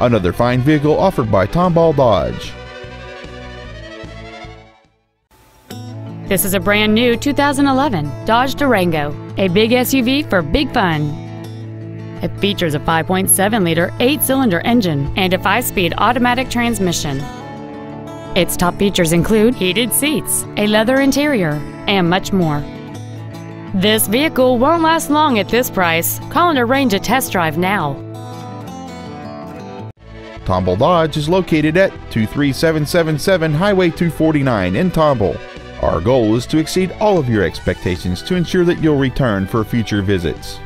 Another fine vehicle offered by Tomball Dodge. This is a brand new 2011 Dodge Durango, a big SUV for big fun. It features a 5.7 liter, 8 cylinder engine and a 5 speed automatic transmission. Its top features include heated seats, a leather interior, and much more. This vehicle won't last long at this price. Call and arrange a test drive now. Tomball Dodge is located at 23777 Highway 249 in Tomball. Our goal is to exceed all of your expectations to ensure that you'll return for future visits.